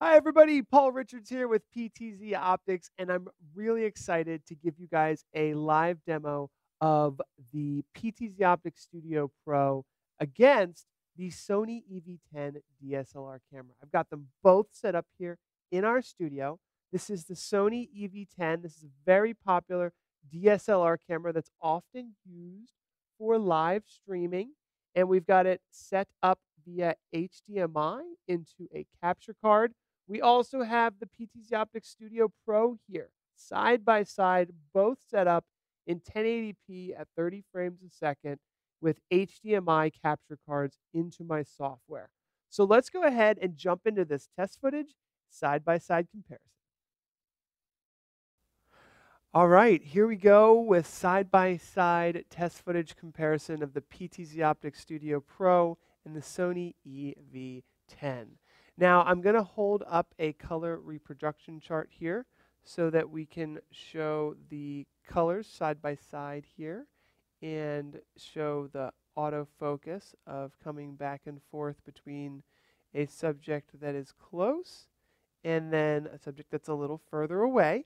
Hi, everybody. Paul Richards here with PTZ Optics, and I'm really excited to give you guys a live demo of the PTZ Optics Studio Pro against the Sony EV10 DSLR camera. I've got them both set up here in our studio. This is the Sony EV10. This is a very popular DSLR camera that's often used for live streaming, and we've got it set up via HDMI into a capture card we also have the PTZ Optics Studio Pro here, side by side, both set up in 1080p at 30 frames a second with HDMI capture cards into my software. So let's go ahead and jump into this test footage side by side comparison. All right, here we go with side by side test footage comparison of the PTZ Optics Studio Pro and the Sony EV10. Now I'm going to hold up a color reproduction chart here so that we can show the colors side by side here and show the autofocus of coming back and forth between a subject that is close and then a subject that's a little further away.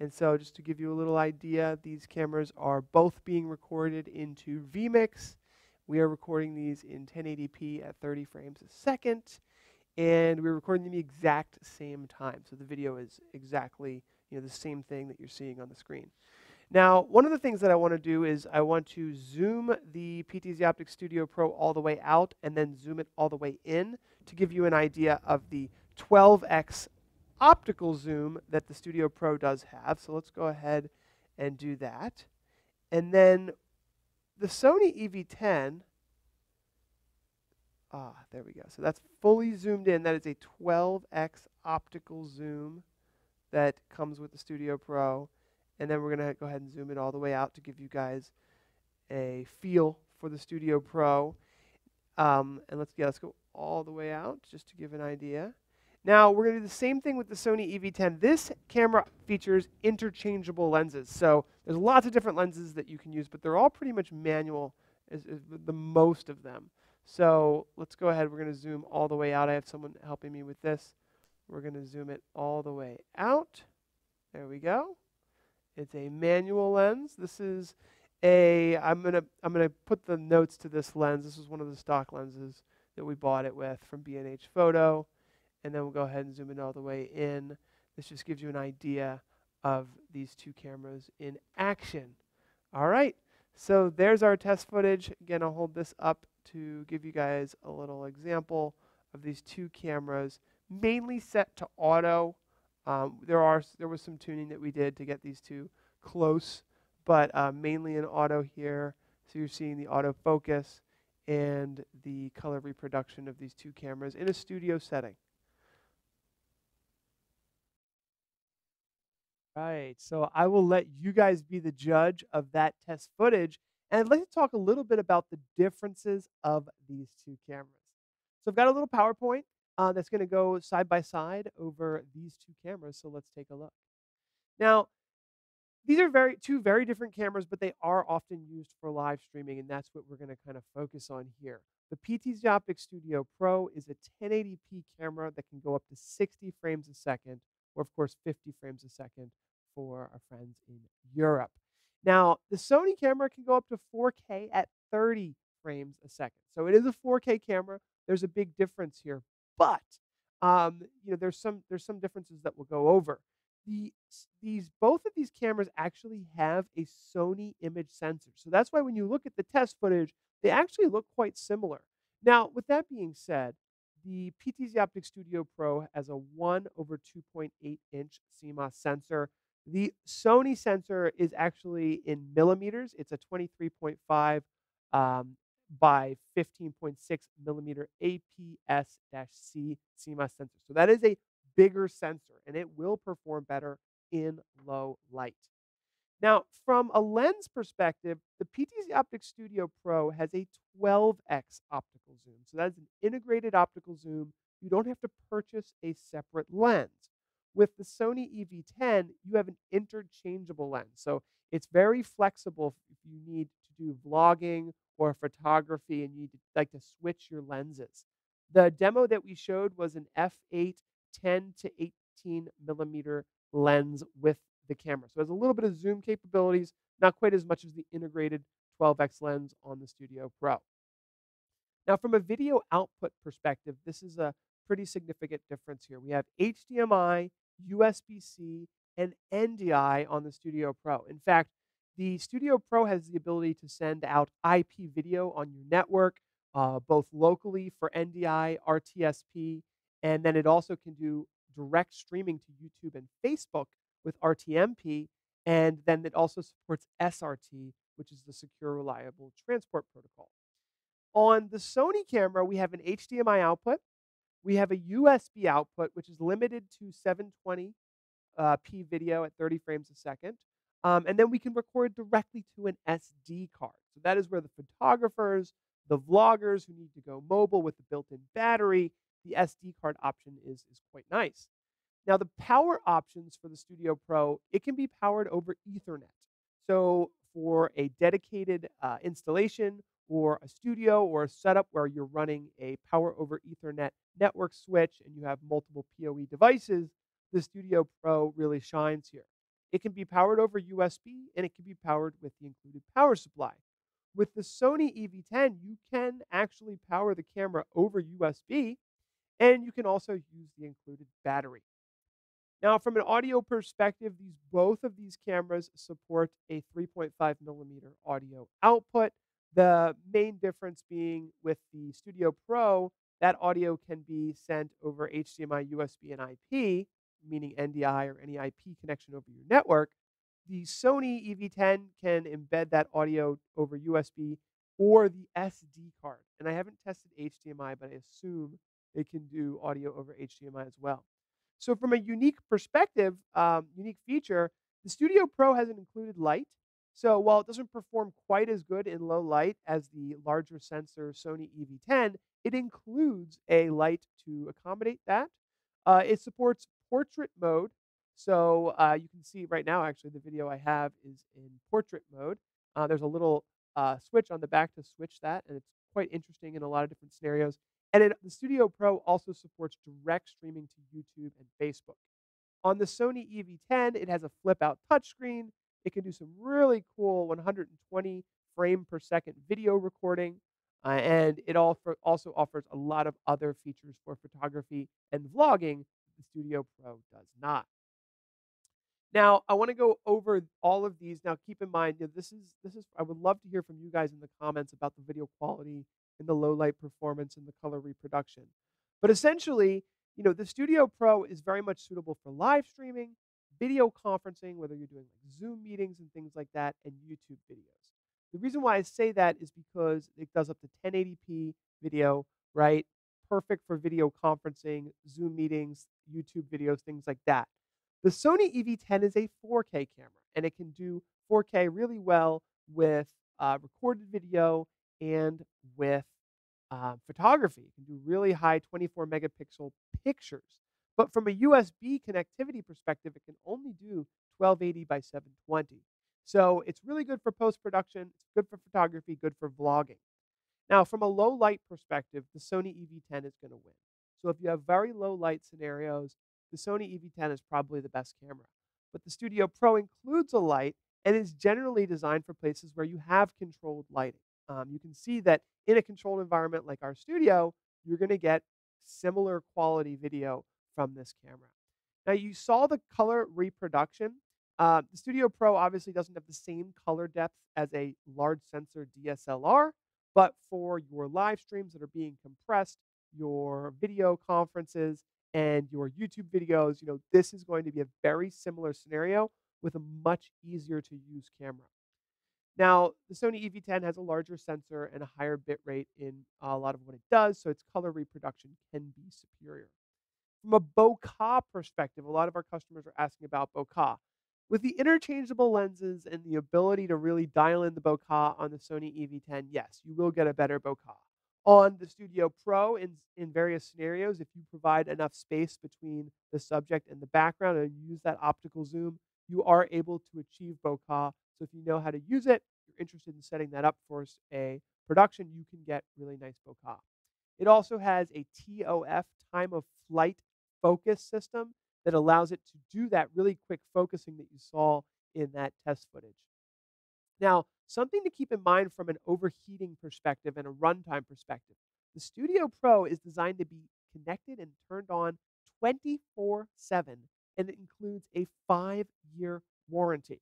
And so just to give you a little idea, these cameras are both being recorded into vMix. We are recording these in 1080p at 30 frames a second and we're recording them the exact same time. So the video is exactly you know the same thing that you're seeing on the screen. Now, one of the things that I want to do is I want to zoom the PTZ Optics Studio Pro all the way out and then zoom it all the way in to give you an idea of the 12x optical zoom that the Studio Pro does have. So let's go ahead and do that. And then the Sony EV10 Ah, there we go. So that's fully zoomed in. That is a 12x optical zoom that comes with the Studio Pro. And then we're going to go ahead and zoom it all the way out to give you guys a feel for the Studio Pro. Um, and let's, yeah, let's go all the way out just to give an idea. Now, we're going to do the same thing with the Sony EV10. This camera features interchangeable lenses. So there's lots of different lenses that you can use, but they're all pretty much manual, is, is the most of them. So let's go ahead. We're going to zoom all the way out. I have someone helping me with this. We're going to zoom it all the way out. There we go. It's a manual lens. This is a I'm going to I'm going to put the notes to this lens. This is one of the stock lenses that we bought it with from B&H Photo. And then we'll go ahead and zoom it all the way in. This just gives you an idea of these two cameras in action. All right. So there's our test footage. Again, I'll hold this up to give you guys a little example of these two cameras, mainly set to auto. Um, there are there was some tuning that we did to get these two close, but uh, mainly in auto here. So you're seeing the autofocus and the color reproduction of these two cameras in a studio setting. Right. So I will let you guys be the judge of that test footage. And I'd like to talk a little bit about the differences of these two cameras. So I've got a little PowerPoint uh, that's going to go side by side over these two cameras. So let's take a look. Now, these are very two very different cameras, but they are often used for live streaming, and that's what we're going to kind of focus on here. The PTZ Optics Studio Pro is a 1080p camera that can go up to 60 frames a second, or of course 50 frames a second for our friends in Europe. Now, the Sony camera can go up to 4K at 30 frames a second. So it is a 4K camera. There's a big difference here, but um, you know there's some there's some differences that we'll go over. The, these both of these cameras actually have a Sony image sensor. So that's why when you look at the test footage, they actually look quite similar. Now, with that being said, the PTZ Optic Studio Pro has a 1 over 2.8 inch CMOS sensor. The Sony sensor is actually in millimeters. It's a 23.5 um, by 15.6 millimeter APS-C CMOS sensor. So that is a bigger sensor, and it will perform better in low light. Now, from a lens perspective, the PTZ Optics Studio Pro has a 12x optical zoom. So that's an integrated optical zoom. You don't have to purchase a separate lens. With the Sony EV10, you have an interchangeable lens. So it's very flexible if you need to do vlogging or photography and you like to switch your lenses. The demo that we showed was an f8 10 to 18 millimeter lens with the camera. So it has a little bit of zoom capabilities, not quite as much as the integrated 12x lens on the Studio Pro. Now, from a video output perspective, this is a pretty significant difference here. We have HDMI, USB C, and NDI on the Studio Pro. In fact, the Studio Pro has the ability to send out IP video on your network, uh, both locally for NDI, RTSP, and then it also can do direct streaming to YouTube and Facebook with RTMP. And then it also supports SRT, which is the Secure Reliable Transport Protocol. On the Sony camera, we have an HDMI output. We have a USB output, which is limited to 720p uh, video at 30 frames a second. Um, and then we can record directly to an SD card. So that is where the photographers, the vloggers who need to go mobile with the built-in battery, the SD card option is, is quite nice. Now, the power options for the Studio Pro, it can be powered over Ethernet. So for a dedicated uh, installation or a studio or a setup where you're running a power over Ethernet network switch and you have multiple PoE devices, the Studio Pro really shines here. It can be powered over USB and it can be powered with the included power supply. With the Sony EV10, you can actually power the camera over USB and you can also use the included battery. Now, from an audio perspective, these both of these cameras support a 3.5 millimeter audio output. The main difference being with the Studio Pro, that audio can be sent over HDMI, USB, and IP, meaning NDI or any IP connection over your network. The Sony EV10 can embed that audio over USB or the SD card. And I haven't tested HDMI, but I assume it can do audio over HDMI as well. So, from a unique perspective, um, unique feature, the Studio Pro has an included light. So, while it doesn't perform quite as good in low light as the larger sensor Sony EV10, it includes a light to accommodate that. Uh, it supports portrait mode. So, uh, you can see right now, actually, the video I have is in portrait mode. Uh, there's a little uh, switch on the back to switch that, and it's quite interesting in a lot of different scenarios. And it, the Studio Pro also supports direct streaming to YouTube and Facebook. On the Sony EV10, it has a flip out touchscreen. It can do some really cool 120 frame per second video recording. Uh, and it also offers a lot of other features for photography and vlogging that the Studio Pro does not. Now, I want to go over all of these. Now, keep in mind, you know, this is this is. I would love to hear from you guys in the comments about the video quality and the low light performance and the color reproduction. But essentially, you know, the Studio Pro is very much suitable for live streaming, video conferencing, whether you're doing like Zoom meetings and things like that, and YouTube videos. The reason why I say that is because it does up to 1080p video, right? Perfect for video conferencing, Zoom meetings, YouTube videos, things like that. The Sony EV10 is a 4K camera, and it can do 4K really well with uh, recorded video and with uh, photography. It can do really high 24 megapixel pictures. But from a USB connectivity perspective, it can only do 1280 by 720. So it's really good for post production, it's good for photography, good for vlogging. Now, from a low light perspective, the Sony EV10 is going to win. So if you have very low light scenarios, the Sony EV10 is probably the best camera. But the Studio Pro includes a light and is generally designed for places where you have controlled lighting um, you can see that in a controlled environment like our studio, you're going to get similar quality video from this camera. Now, you saw the color reproduction. Uh, the Studio Pro obviously doesn't have the same color depth as a large sensor DSLR, but for your live streams that are being compressed, your video conferences, and your YouTube videos, you know, this is going to be a very similar scenario with a much easier to use camera. Now, the Sony EV10 has a larger sensor and a higher bit rate in a lot of what it does, so its color reproduction can be superior. From a bokeh perspective, a lot of our customers are asking about bokeh. With the interchangeable lenses and the ability to really dial in the bokeh on the Sony EV10, yes, you will get a better bokeh. On the Studio Pro, in, in various scenarios, if you provide enough space between the subject and the background and use that optical zoom, you are able to achieve bokeh so if you know how to use it, you're interested in setting that up for a production, you can get really nice bokeh. It also has a TOF time of flight focus system that allows it to do that really quick focusing that you saw in that test footage. Now, something to keep in mind from an overheating perspective and a runtime perspective the Studio Pro is designed to be connected and turned on 24 7, and it includes a five year warranty.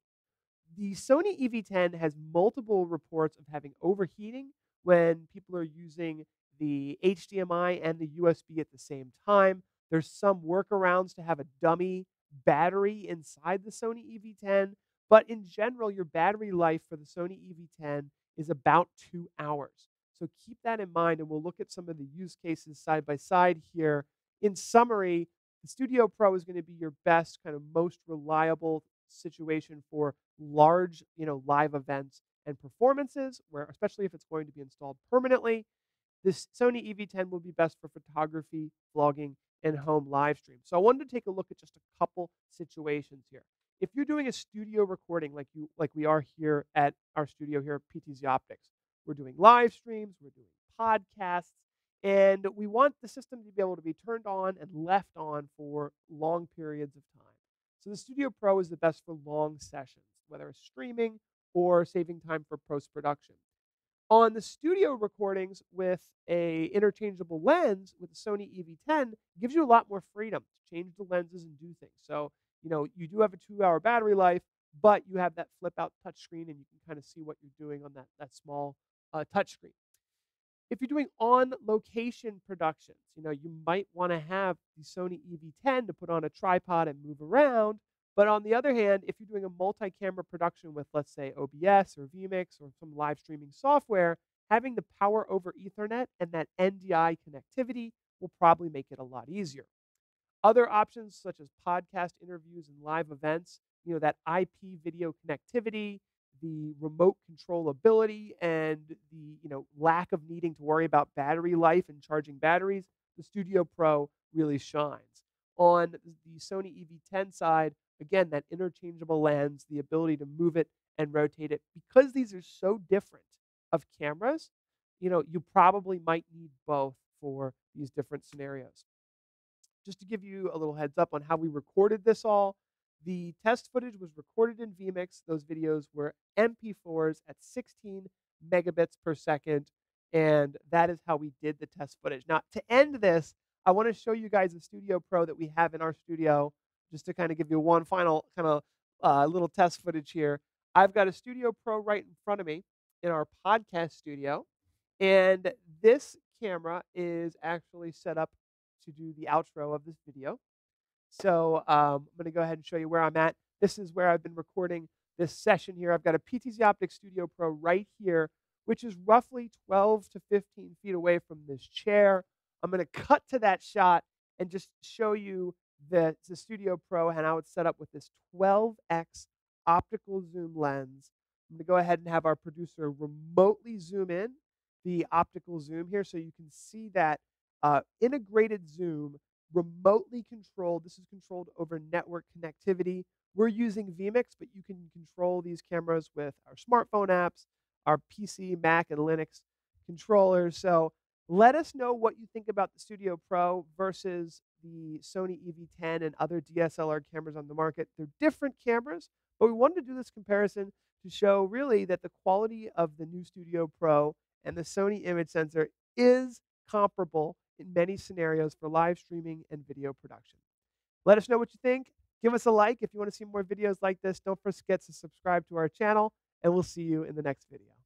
The Sony EV10 has multiple reports of having overheating when people are using the HDMI and the USB at the same time. There's some workarounds to have a dummy battery inside the Sony EV10, but in general, your battery life for the Sony EV10 is about two hours. So keep that in mind, and we'll look at some of the use cases side by side here. In summary, the Studio Pro is going to be your best, kind of most reliable situation for large, you know, live events and performances, where especially if it's going to be installed permanently. This Sony EV10 will be best for photography, vlogging, and home live stream. So I wanted to take a look at just a couple situations here. If you're doing a studio recording like you like we are here at our studio here at PTZ Optics, we're doing live streams, we're doing podcasts, and we want the system to be able to be turned on and left on for long periods of time. So the Studio Pro is the best for long sessions, whether it's streaming or saving time for post production. On the studio recordings with a interchangeable lens with the Sony EV10 gives you a lot more freedom to change the lenses and do things. So, you know, you do have a 2-hour battery life, but you have that flip out touchscreen and you can kind of see what you're doing on that that small uh, touchscreen. If you're doing on location productions, you know, you might want to have the Sony EV10 to put on a tripod and move around, but on the other hand, if you're doing a multi-camera production with, let's say, OBS or vMix or some live streaming software, having the power over Ethernet and that NDI connectivity will probably make it a lot easier. Other options such as podcast interviews and live events, you know, that IP video connectivity, the remote controllability and the, you know, lack of needing to worry about battery life and charging batteries, the Studio Pro really shines. On the Sony EV10 side, Again, that interchangeable lens, the ability to move it and rotate it. Because these are so different of cameras, you know, you probably might need both for these different scenarios. Just to give you a little heads up on how we recorded this all, the test footage was recorded in vMix. Those videos were MP4s at 16 megabits per second. And that is how we did the test footage. Now, to end this, I want to show you guys a Studio Pro that we have in our studio just to kind of give you one final kind of uh, little test footage here. I've got a Studio Pro right in front of me in our podcast studio, and this camera is actually set up to do the outro of this video. So um, I'm going to go ahead and show you where I'm at. This is where I've been recording this session here. I've got a PTZ Optics Studio Pro right here, which is roughly 12 to 15 feet away from this chair. I'm going to cut to that shot and just show you the, the Studio Pro and how it's set up with this 12x optical zoom lens. I'm going to go ahead and have our producer remotely zoom in the optical zoom here so you can see that uh, integrated zoom remotely controlled. This is controlled over network connectivity. We're using vMix, but you can control these cameras with our smartphone apps, our PC, Mac, and Linux controllers. So let us know what you think about the Studio Pro versus the Sony EV10 and other DSLR cameras on the market. They're different cameras, but we wanted to do this comparison to show really that the quality of the new Studio Pro and the Sony image sensor is comparable in many scenarios for live streaming and video production. Let us know what you think. Give us a like if you want to see more videos like this. Don't forget to subscribe to our channel, and we'll see you in the next video.